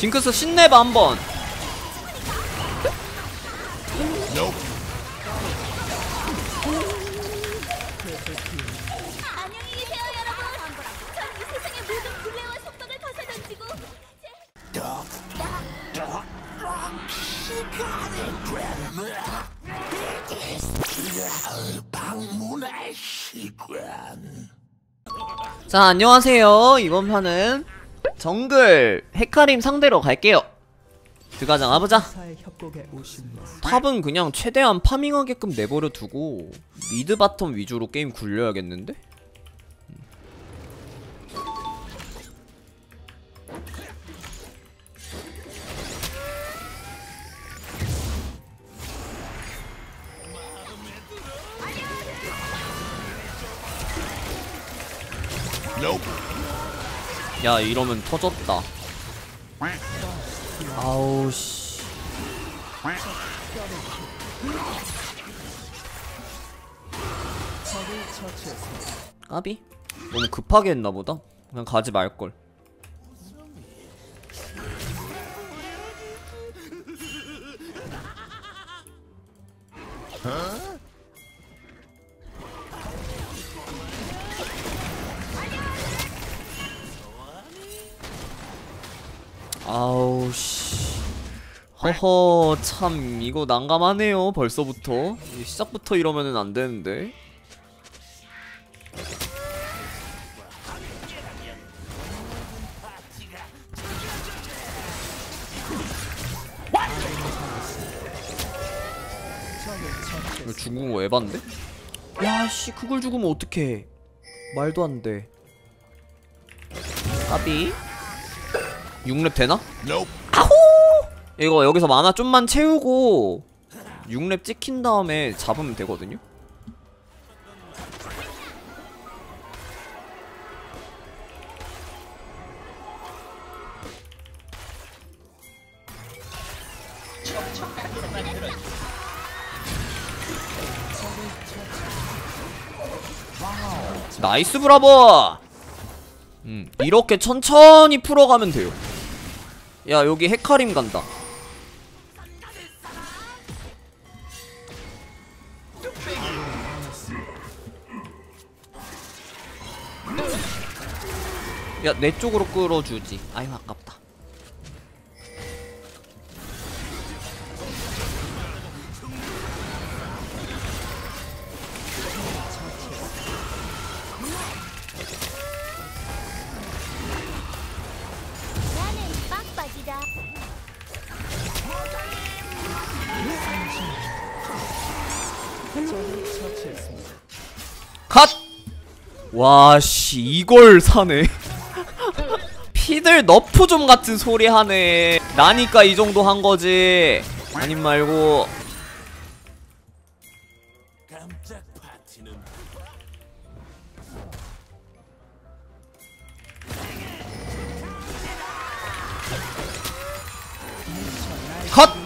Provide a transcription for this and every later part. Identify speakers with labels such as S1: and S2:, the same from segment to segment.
S1: 징크스 신내봐 한번. 자 안녕하세요. 이번 판은 정글 헤카림 상대로 갈게요.
S2: 오신 것을
S1: top은 그냥 최대한 farming하게끔 내버려 두고 mid bottom 위주로 게임 굴려야겠는데? 야 이러면 터졌다 아우 씨
S2: 적을 처치했습니다.
S1: 까비? 너무 급하게 했나 보다 그냥 가지 말걸 아우 씨. 허허 참 이거 난감하네요 벌써부터. 시작부터 이러면은 안 되는데. 이거 죽은 거 에반데? 야씨 그걸 죽으면 어떡해. 말도 안돼. 까비 6렙 되나? 아호! 이거 여기서 만화 좀만 채우고 6렙 찍힌 다음에 잡으면 되거든요? nice 브라보! 음, 이렇게 천천히 풀어가면 돼요. 야, 여기 헤카림 간다. 야, 내 쪽으로 끌어주지. 아유, 아깝다. 와, 씨, 이걸 사네. 피들 너프 좀 같은 소리 하네. 나니까 이 정도 한 거지. 아님 말고. 컷!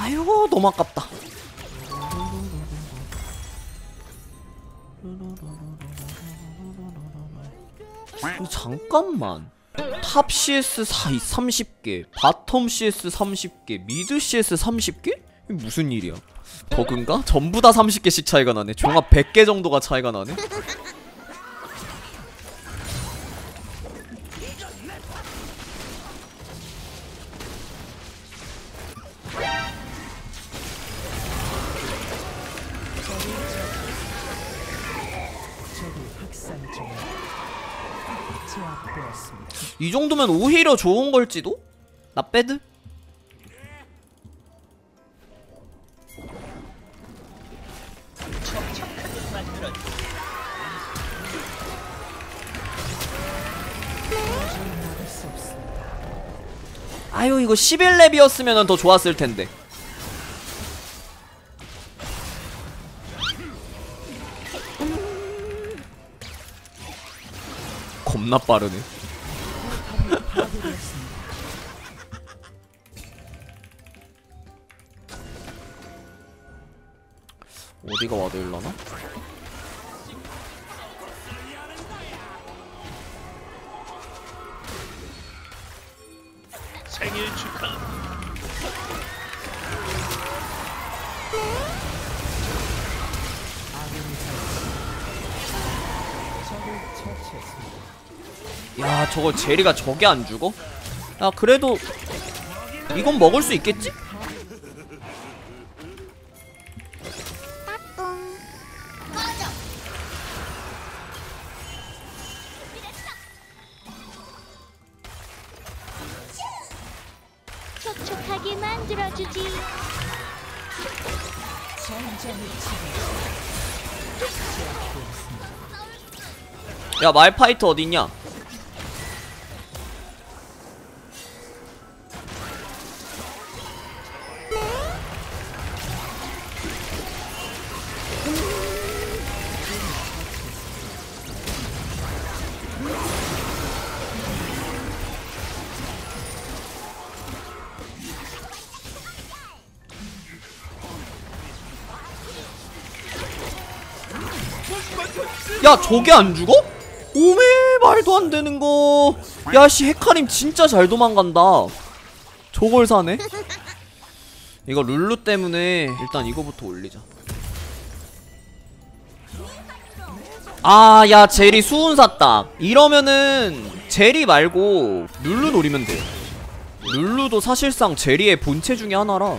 S1: 아유, 너무 아깝다. 근데 잠깐만. top CS 4, 30개, bottom CS 30개, mid CS 30개? 이게 무슨 일이야? 버그인가? 전부 다 30개씩 차이가 나네. 종합 100개 정도가 차이가 나네.
S2: 이
S1: 정도면 오히려 좋은 걸지도? 나 빼드?
S2: 막을 수 없습니다.
S1: 아유 이거 11렙이었으면 더 좋았을 텐데 겁나 빠르네. 어디가 와도 일라나?
S3: 생일 축하.
S1: 야 저거 제리가 저게 안 죽어? 야 그래도 이건 먹을 수 있겠지? 야 말파이트 어딨냐? 야 저게 안 죽어? 오메 말도 안 되는 거. 야씨 헤카림 진짜 잘 도망간다. 저걸 사네? 이거 룰루 때문에 일단 이거부터 올리자. 아, 야, 제리 수은 샀다. 이러면은 제리 말고 룰루 노리면 돼. 룰루도 사실상 제리의 본체 중에 하나라.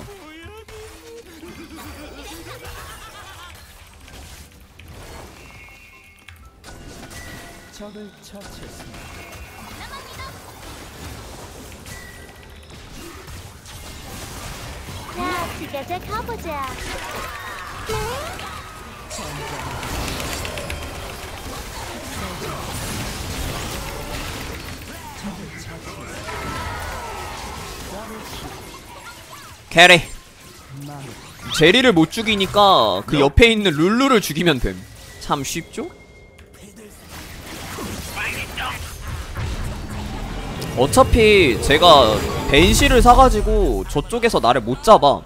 S2: 적을 처치했습니다.
S4: 자, 지겨져 가보자.
S1: 캐리. 제리를 못 죽이니까 그 옆에 있는 룰루를 죽이면 됨. 참 쉽죠? 어차피 제가 벤시를 사가지고 저쪽에서 나를 못 잡아.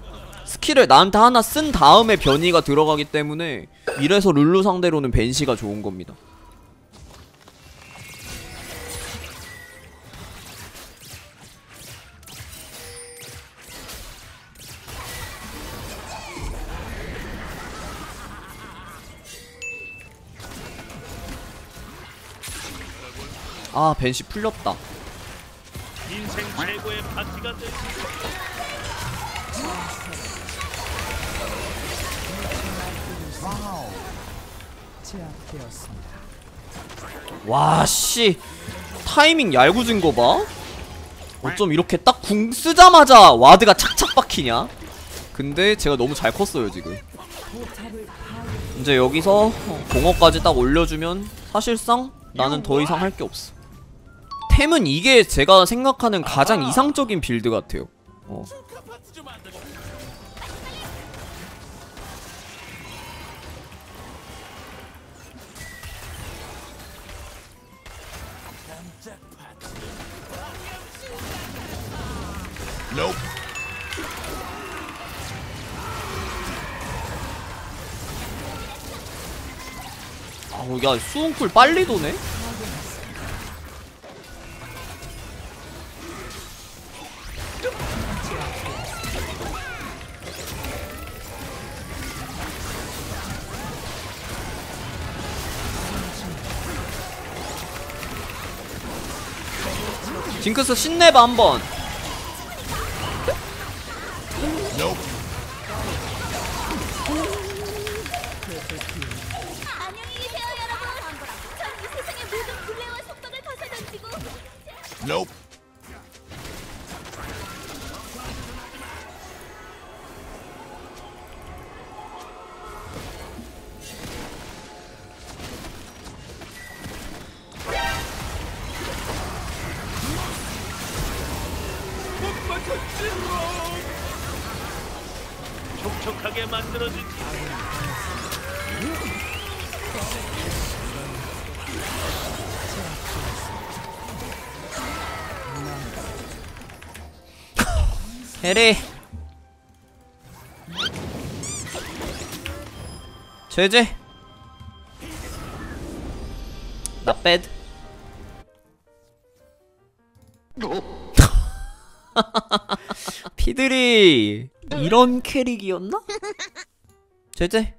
S1: skill을 나한테 하나 쓴 다음에 변이가 들어가기 때문에 이래서 룰루 상대로는 벤시가 좋은 겁니다. 아 벤시 풀렸다.
S3: 인생 최고의 파티가 될
S2: 제압되었습니다.
S1: 와, 씨. 타이밍 얄궂은 거 봐. 어쩜 이렇게 딱 궁 쓰자마자 와드가 착착 박히냐? 근데 제가 너무 잘 컸어요, 지금. 이제 여기서 공업까지 딱 올려주면 사실상 나는 더 이상 할 게 없어. 템은 이게 제가 생각하는 가장 이상적인 build 같아요. 어. 아우, 야, 수웅쿨 빨리 도네? 징크스 신내봐 한번.
S4: 안
S3: 하게 만들어주지.
S1: 해리. 제재 나 빼드 어? 피들이. 이런 캐릭이었나? 제제